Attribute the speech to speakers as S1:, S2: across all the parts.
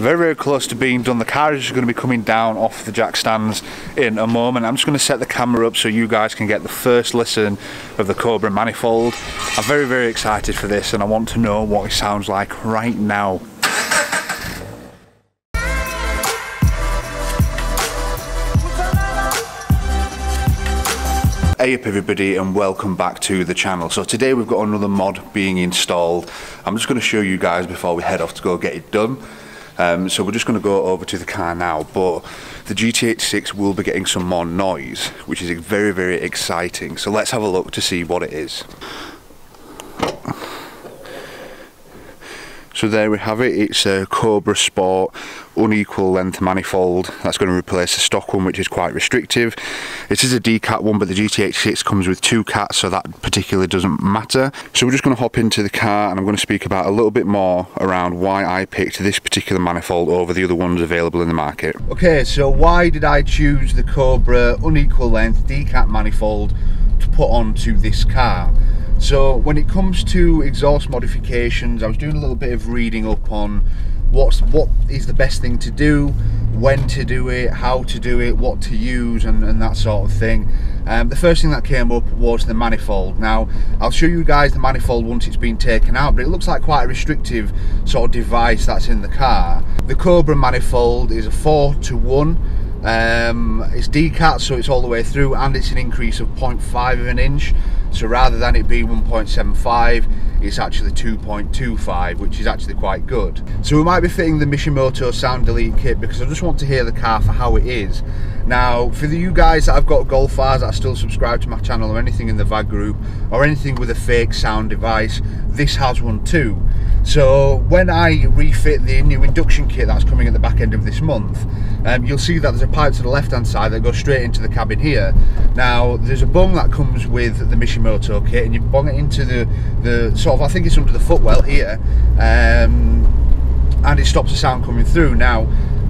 S1: Very, very close to being done. The car is going to be coming down off the jack stands in a moment. I'm just going to set the camera up so you guys can get the first listen of the Cobra manifold. I'm very, very excited for this and I want to know what it sounds like right now. Hey up everybody and welcome back to the channel. So today we've got another mod being installed. I'm just going to show you guys before we head off to go get it done. Um, so we're just going to go over to the car now, but the GT86 will be getting some more noise, which is very, very exciting. So let's have a look to see what it is. So there we have it, it's a Cobra Sport unequal length manifold that's going to replace the stock one which is quite restrictive. It is a D-cat one but the GT86 comes with two cats so that particularly doesn't matter. So we're just going to hop into the car and I'm going to speak about a little bit more around why I picked this particular manifold over the other ones available in the market. Okay so why did I choose the Cobra unequal length D-cat manifold to put onto this car? So when it comes to exhaust modifications, I was doing a little bit of reading up on what's what is the best thing to do, when to do it, how to do it, what to use, and, and that sort of thing. Um, the first thing that came up was the manifold. Now, I'll show you guys the manifold once it's been taken out, but it looks like quite a restrictive sort of device that's in the car. The Cobra manifold is a 4 to 1 um, it's decat so it's all the way through and it's an increase of 0.5 of an inch so rather than it be 1.75 it's actually 2.25 which is actually quite good. So we might be fitting the Mishimoto sound delete kit because I just want to hear the car for how it is. Now for the you guys that have got Golf Rs that are still subscribed to my channel or anything in the VAG group or anything with a fake sound device this has one too. So when I refit the new induction kit that's coming at the back end of this month um, you'll see that there's a pipe to the left hand side that goes straight into the cabin here. Now there's a bung that comes with the Mishimoto kit and you bung it into the the sort of I think it's under the footwell here um, and it stops the sound coming through. Now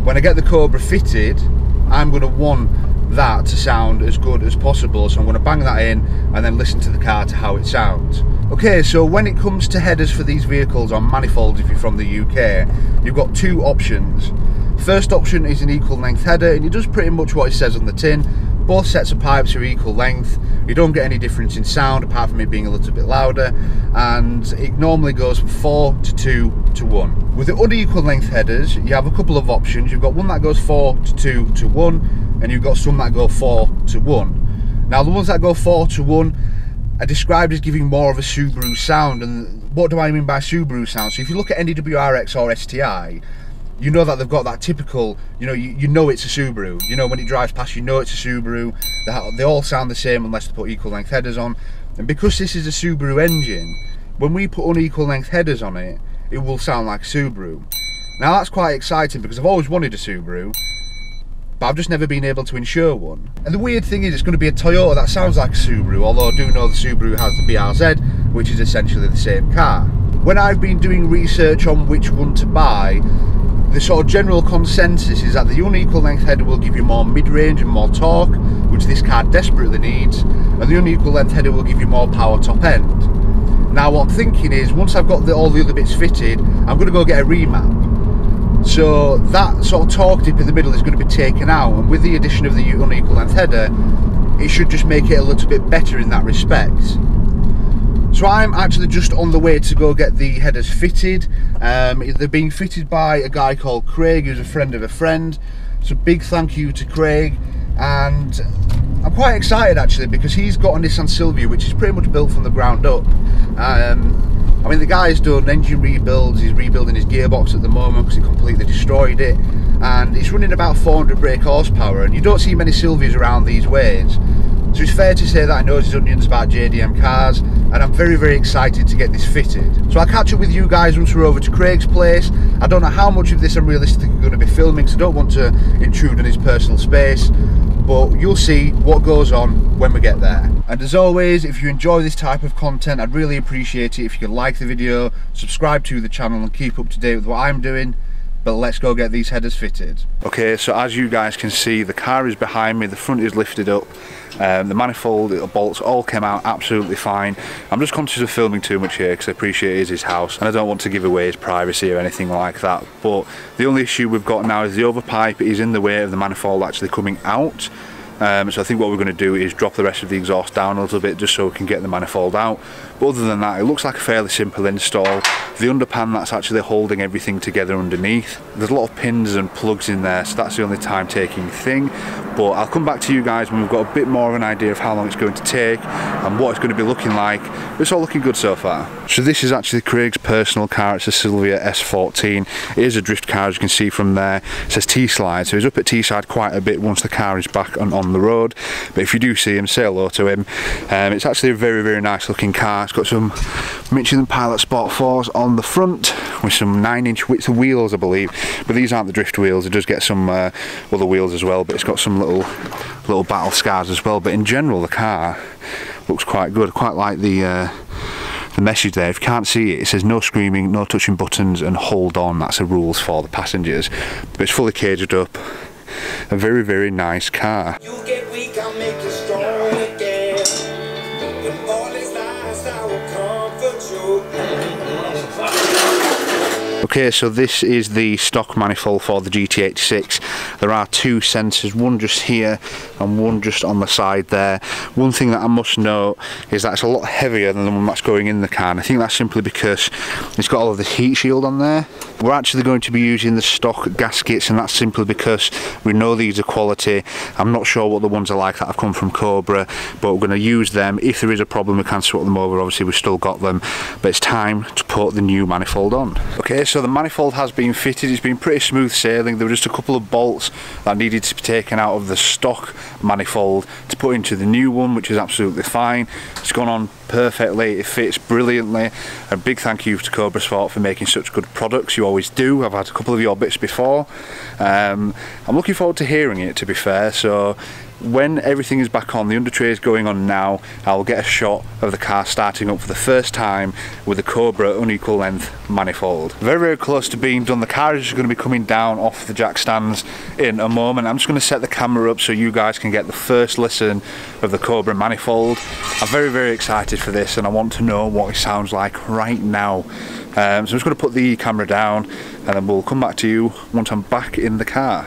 S1: when I get the Cobra fitted I'm going to want that to sound as good as possible. So I'm going to bang that in and then listen to the car to how it sounds. Okay so when it comes to headers for these vehicles on manifolds if you're from the UK you've got two options First option is an equal length header and it does pretty much what it says on the tin. Both sets of pipes are equal length. You don't get any difference in sound apart from it being a little bit louder and it normally goes from 4 to 2 to 1. With the unequal length headers you have a couple of options. You've got one that goes 4 to 2 to 1 and you've got some that go 4 to 1. Now the ones that go 4 to 1 are described as giving more of a Subaru sound and what do I mean by Subaru sound? So if you look at any WRX or STI you know that they've got that typical, you know, you, you know it's a Subaru. You know, when it drives past, you know it's a Subaru. They, they all sound the same unless they put equal length headers on. And because this is a Subaru engine, when we put unequal length headers on it, it will sound like Subaru. Now that's quite exciting because I've always wanted a Subaru, but I've just never been able to insure one. And the weird thing is it's going to be a Toyota that sounds like a Subaru, although I do know the Subaru has the BRZ, which is essentially the same car. When I've been doing research on which one to buy, the sort of general consensus is that the unequal length header will give you more mid-range and more torque, which this car desperately needs, and the unequal length header will give you more power top end. Now what I'm thinking is, once I've got the, all the other bits fitted, I'm going to go get a remap. So that sort of torque dip in the middle is going to be taken out, and with the addition of the unequal length header, it should just make it a little bit better in that respect. So I'm actually just on the way to go get the headers fitted. Um, they're being fitted by a guy called Craig, who's a friend of a friend. So big thank you to Craig. And I'm quite excited actually because he's got a Nissan Silvia, which is pretty much built from the ground up. Um, I mean, the guy's done engine rebuilds, he's rebuilding his gearbox at the moment because he completely destroyed it. And it's running about 400 brake horsepower, and you don't see many Silvias around these ways. So it's fair to say that I know his onions about JDM cars and I'm very very excited to get this fitted. So I'll catch up with you guys once we're over to Craig's place. I don't know how much of this I'm realistically going to be filming because I don't want to intrude on his personal space but you'll see what goes on when we get there. And as always, if you enjoy this type of content, I'd really appreciate it if you could like the video, subscribe to the channel and keep up to date with what I'm doing. But let's go get these headers fitted. Okay, so as you guys can see, the car is behind me, the front is lifted up, um, the manifold, the bolts all came out absolutely fine. I'm just conscious of filming too much here because I appreciate it is his house and I don't want to give away his privacy or anything like that. But the only issue we've got now is the overpipe is in the way of the manifold actually coming out. Um, so I think what we're going to do is drop the rest of the exhaust down a little bit just so we can get the manifold out. But other than that, it looks like a fairly simple install. The underpan that's actually holding everything together underneath. There's a lot of pins and plugs in there, so that's the only time taking thing. But I'll come back to you guys when we've got a bit more of an idea of how long it's going to take and what it's going to be looking like. It's all looking good so far. So this is actually Craig's personal car. It's a Silvia S14. It is a drift car, as you can see from there. It says T-Slide, so he's up at Teesside quite a bit once the car is back on, on the road. But if you do see him, say hello to him. Um, it's actually a very, very nice looking car. It's got some Michelin Pilot Sport 4s on the front with some 9 inch width wheels I believe but these aren't the drift wheels it does get some uh, other wheels as well but it's got some little little battle scars as well but in general the car looks quite good quite like the uh, the message there if you can't see it it says no screaming no touching buttons and hold on that's the rules for the passengers. But it's fully caged up. A very very nice car Okay, so this is the stock manifold for the GT86. There are two sensors, one just here and one just on the side there. One thing that I must note is that it's a lot heavier than the one that's going in the car. And I think that's simply because it's got all of the heat shield on there. We're actually going to be using the stock gaskets and that's simply because we know these are quality. I'm not sure what the ones are like that have come from Cobra, but we're going to use them. If there is a problem, we can swap them over. Obviously, we've still got them, but it's time to put the new manifold on. Okay, so the manifold has been fitted, it's been pretty smooth sailing, there were just a couple of bolts that needed to be taken out of the stock manifold to put into the new one which is absolutely fine, it's gone on perfectly, it fits brilliantly, a big thank you to Cobra Sport for making such good products, you always do, I've had a couple of your bits before, um, I'm looking forward to hearing it to be fair, so when everything is back on, the under tray is going on now, I'll get a shot of the car starting up for the first time with the Cobra unequal length manifold. Very, very close to being done. The car is just going to be coming down off the jack stands in a moment. I'm just going to set the camera up so you guys can get the first listen of the Cobra manifold. I'm very, very excited for this and I want to know what it sounds like right now. Um, so I'm just going to put the camera down and then we'll come back to you once I'm back in the car.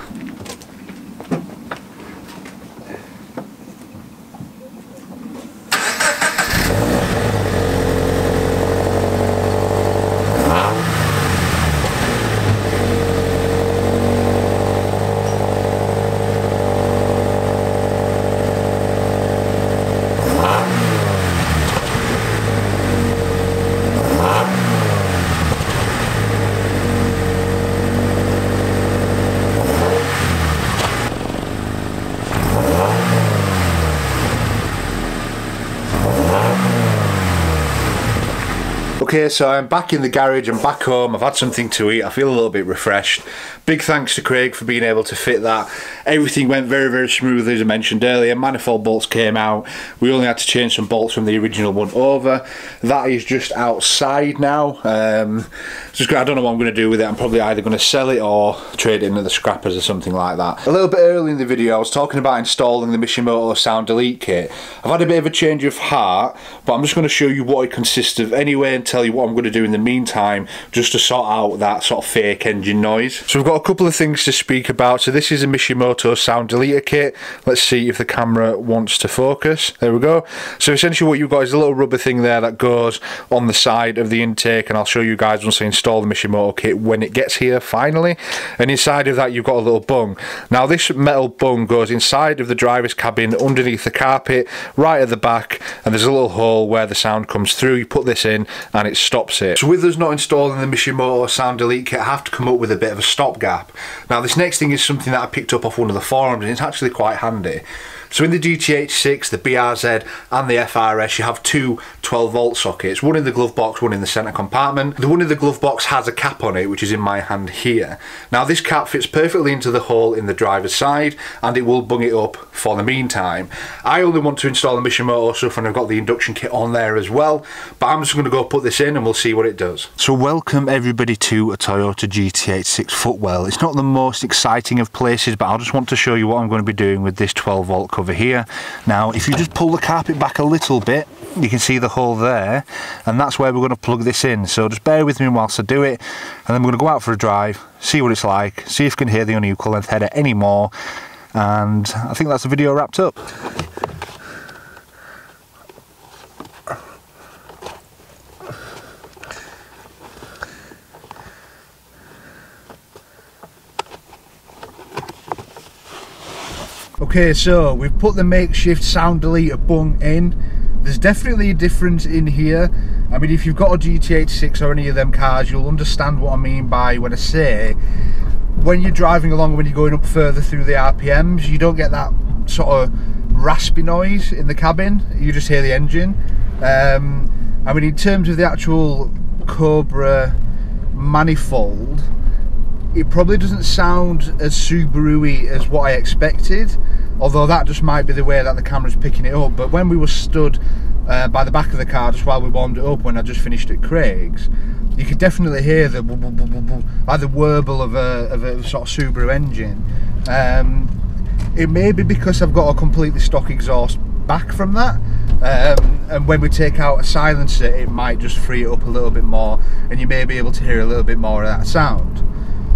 S1: Okay, so I'm back in the garage, I'm back home, I've had something to eat, I feel a little bit refreshed. Big thanks to Craig for being able to fit that. Everything went very, very smoothly, as I mentioned earlier. Manifold bolts came out. We only had to change some bolts from the original one over. That is just outside now. Um, just, I don't know what I'm going to do with it. I'm probably either going to sell it or trade it into the scrappers or something like that. A little bit early in the video, I was talking about installing the Mishimoto Sound Delete kit. I've had a bit of a change of heart, but I'm just going to show you what it consists of anyway and tell you what I'm going to do in the meantime just to sort out that sort of fake engine noise. So we've got a couple of things to speak about. So this is a Mishimoto sound deleter kit. Let's see if the camera wants to focus. There we go. So essentially what you've got is a little rubber thing there that goes on the side of the intake and I'll show you guys once I install the Mishimoto kit when it gets here finally. And inside of that you've got a little bung. Now this metal bung goes inside of the driver's cabin underneath the carpet right at the back and there's a little hole where the sound comes through. You put this in and it it stops it. So with us not installing the Mishimoto Sound Delete kit, I have to come up with a bit of a stopgap. Now this next thing is something that I picked up off one of the forums and it's actually quite handy. So in the GT86, the BRZ and the FRS you have two 12 volt sockets, one in the glove box, one in the centre compartment. The one in the glove box has a cap on it which is in my hand here. Now this cap fits perfectly into the hole in the driver's side and it will bung it up for the meantime. I only want to install the Mishimoto stuff and I've got the induction kit on there as well but I'm just going to go put this in and we'll see what it does. So welcome everybody to a Toyota GT86 footwell. It's not the most exciting of places but I just want to show you what I'm going to be doing with this 12 volt cover here. Now if you just pull the carpet back a little bit you can see the hole there and that's where we're going to plug this in so just bear with me whilst I do it and then we're going to go out for a drive see what it's like see if we can hear the unequal length header anymore and I think that's the video wrapped up Okay, so we've put the makeshift sound deleter bung in. There's definitely a difference in here. I mean, if you've got a GT86 or any of them cars, you'll understand what I mean by when I say when you're driving along, when you're going up further through the RPMs, you don't get that sort of raspy noise in the cabin. You just hear the engine. Um, I mean, in terms of the actual Cobra manifold, it probably doesn't sound as Subaru-y as what I expected although that just might be the way that the camera's picking it up. But when we were stood uh, by the back of the car just while we warmed it up when I just finished at Craig's you could definitely hear the like the warble of a, of a sort of Subaru engine. Um, it may be because I've got a completely stock exhaust back from that um, and when we take out a silencer it might just free it up a little bit more and you may be able to hear a little bit more of that sound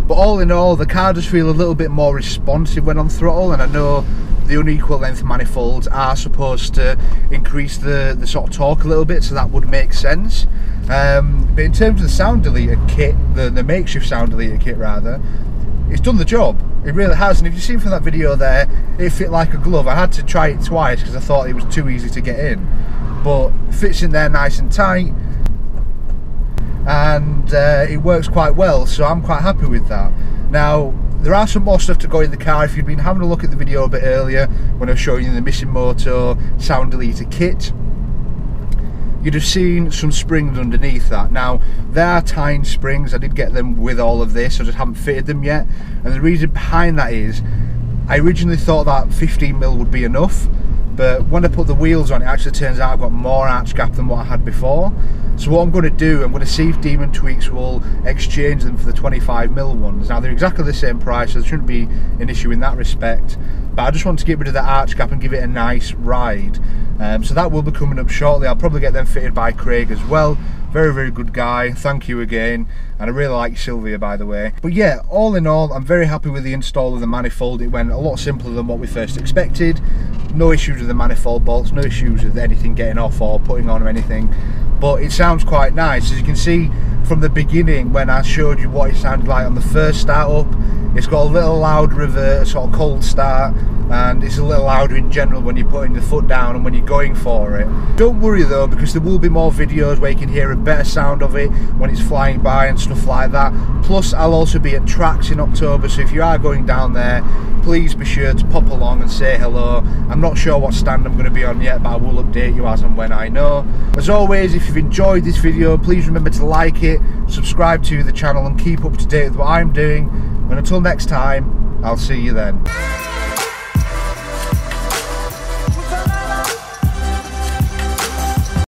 S1: but all in all the car does feel a little bit more responsive when on throttle and I know the unequal length manifolds are supposed to increase the, the sort of torque a little bit so that would make sense. Um, but in terms of the sound deleter kit the, the makeshift sound deleter kit rather it's done the job. It really has and if you've seen from that video there it fit like a glove. I had to try it twice because I thought it was too easy to get in. But fits in there nice and tight and uh, it works quite well so I'm quite happy with that. Now there are some more stuff to go in the car. If you've been having a look at the video a bit earlier when I was showing you the Mishimoto sound deleter kit you'd have seen some springs underneath that. Now there are Tein springs. I did get them with all of this. I just haven't fitted them yet. And the reason behind that is I originally thought that 15mm would be enough but when I put the wheels on it actually turns out I've got more arch gap had before. So what I'm going to do I'm going to see if Demon Tweeks will exchange them for the 25mm ones. Now they're exactly the same price so there shouldn't be an issue in that respect. But I just want to get rid of the arch gap and give it a nice ride. Um, so that will be coming up shortly. I'll probably get them fitted by Craig as well very very good guy. Thank you again. And I really like Silvia by the way. But yeah all in all I'm very happy with the install of the manifold. It went a lot simpler than what we first expected. No issues with the manifold bolts no issues with anything getting off or putting on or anything. But it sounds quite nice. As you can see from the beginning when I showed you what it sounded like on the first start up it's got a little loud reverse, sort of cold start and it's a little louder in general when you're putting the foot down and when you're going for it. Don't worry though because there will be more videos where you can hear a better sound of it when it's flying by and stuff like that. Plus I'll also be at Trax in October so if you are going down there please be sure to pop along and say hello. I'm not sure what stand I'm going to be on yet but I will update you as and when I know. As always if you've enjoyed this video please remember to like it subscribe to the channel and keep up to date with what I'm doing. And until next time I'll see you then